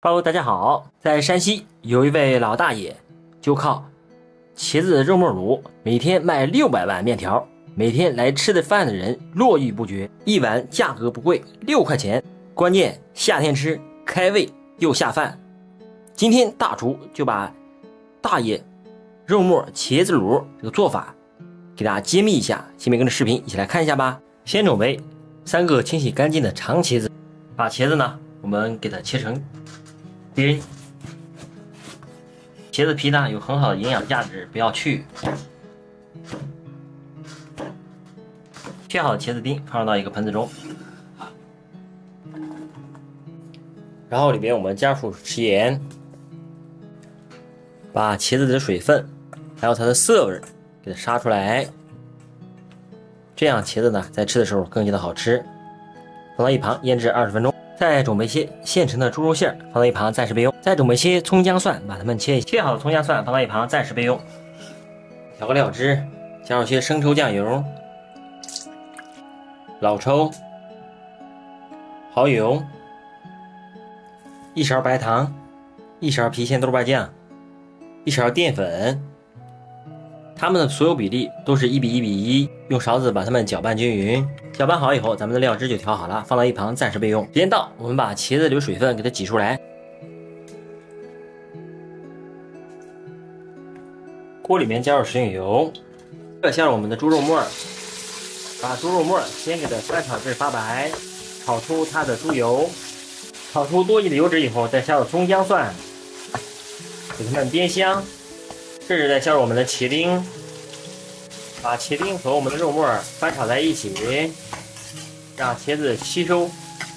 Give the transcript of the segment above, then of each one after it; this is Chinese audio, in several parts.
Hello，大家好，在山西有一位老大爷，就靠茄子肉末卤每天卖六百碗面条，每天来吃的饭的人络绎不绝，一碗价格不贵，六块钱，关键夏天吃开胃又下饭。今天大厨就把大爷肉末茄子卤这个做法给大家揭秘一下，下面跟着视频一起来看一下吧。先准备三个清洗干净的长茄子，把茄子呢，我们给它切成。丁，茄子皮呢有很好的营养价值，不要去。切好的茄子丁放入到一个盆子中，然后里边我们加入食盐，把茄子的水分还有它的涩味给它杀出来，这样茄子呢在吃的时候更加的好吃。放到一旁腌制二十分钟。再准备些现成的猪肉馅放到一旁暂时备用。再准备些葱姜蒜，把它们切一切好的葱姜蒜放到一旁暂时备用。调个料汁，加入些生抽、酱油、老抽、蚝油，一勺白糖，一勺郫县豆瓣酱，一勺淀粉。它们的所有比例都是一比一比一，用勺子把它们搅拌均匀。搅拌好以后，咱们的料汁就调好了，放到一旁暂时备用。时间到，我们把茄子里的水分给它挤出来。锅里面加入食用油，热下入我们的猪肉末，把猪肉末先给它翻炒至发白，炒出它的猪油，炒出多余的油脂以后，再下入葱姜蒜，给它们煸香。这时再加入我们的茄丁，把茄丁和我们的肉末翻炒在一起，让茄子吸收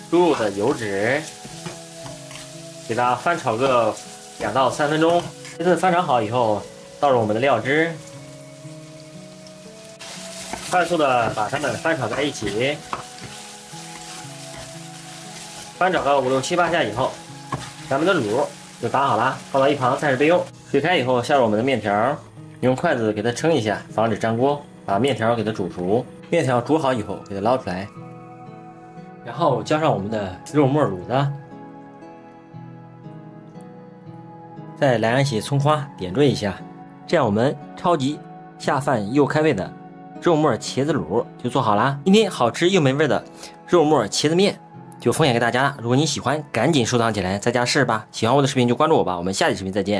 猪肉的油脂，给它翻炒个两到三分钟。茄子翻炒好以后，倒入我们的料汁，快速的把它们翻炒在一起，翻炒个五六七八下以后，咱们的卤就打好了，放到一旁暂时备用。水开以后，下入我们的面条，用筷子给它撑一下，防止粘锅。把面条给它煮熟，面条煮好以后，给它捞出来，然后浇上我们的肉末卤子，再来一些葱花点缀一下，这样我们超级下饭又开胃的肉末茄子卤就做好啦。今天好吃又美味的肉末茄子面就分享给大家了。如果你喜欢，赶紧收藏起来，在家试试吧。喜欢我的视频就关注我吧。我们下期视频再见。